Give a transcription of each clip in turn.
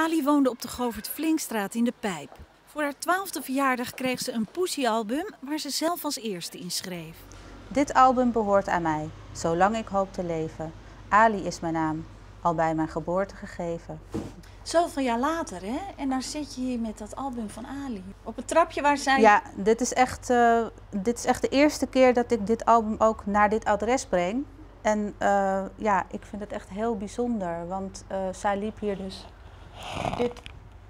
Ali woonde op de Govert Flinkstraat in de Pijp. Voor haar twaalfde verjaardag kreeg ze een Poesie-album waar ze zelf als eerste in schreef. Dit album behoort aan mij, zolang ik hoop te leven. Ali is mijn naam, al bij mijn geboorte gegeven. Zoveel jaar later, hè? En dan zit je hier met dat album van Ali. Op het trapje waar zij... Ja, dit is, echt, uh, dit is echt de eerste keer dat ik dit album ook naar dit adres breng. En uh, ja, ik vind het echt heel bijzonder, want uh, zij liep hier dus... Dit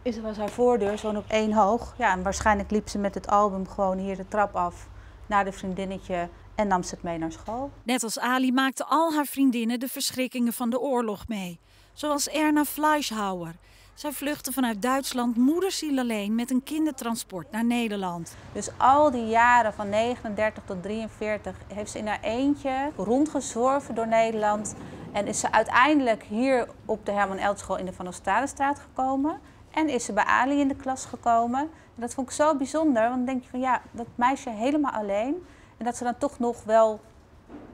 is, was haar voordeur, zo op één hoog. Ja, en waarschijnlijk liep ze met het album gewoon hier de trap af naar de vriendinnetje en nam ze het mee naar school. Net als Ali maakten al haar vriendinnen de verschrikkingen van de oorlog mee. Zoals Erna Fleischhauer. Zij vluchtte vanuit Duitsland moederziel alleen met een kindertransport naar Nederland. Dus al die jaren van 39 tot 43 heeft ze in haar eentje rondgezworven door Nederland. En is ze uiteindelijk hier op de Herman Eltschool in de Van Ostadestraat gekomen. En is ze bij Ali in de klas gekomen. En dat vond ik zo bijzonder, want dan denk je van ja, dat meisje helemaal alleen. En dat ze dan toch nog wel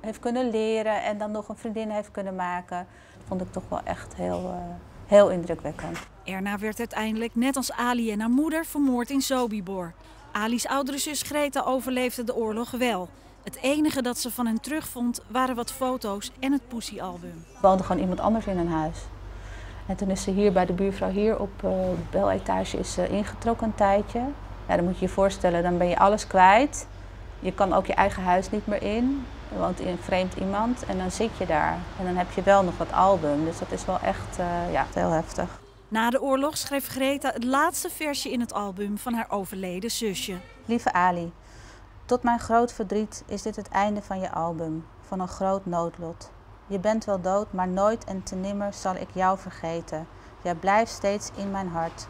heeft kunnen leren en dan nog een vriendin heeft kunnen maken. Vond ik toch wel echt heel, uh, heel indrukwekkend. Erna werd uiteindelijk, net als Ali en haar moeder, vermoord in Sobibor. Ali's oudere zus Greta overleefde de oorlog wel. Het enige dat ze van hen terugvond waren wat foto's en het Poesie-album. Er woonde gewoon iemand anders in een huis. En toen is ze hier bij de buurvrouw hier op uh, beletage is ze ingetrokken een tijdje. Ja, dan moet je je voorstellen, dan ben je alles kwijt. Je kan ook je eigen huis niet meer in. Er woont in vreemd iemand en dan zit je daar. En dan heb je wel nog wat album. Dus dat is wel echt uh, ja, heel heftig. Na de oorlog schreef Greta het laatste versje in het album van haar overleden zusje. Lieve Ali, tot mijn groot verdriet is dit het einde van je album, van een groot noodlot. Je bent wel dood, maar nooit en te nimmer zal ik jou vergeten. Jij blijft steeds in mijn hart.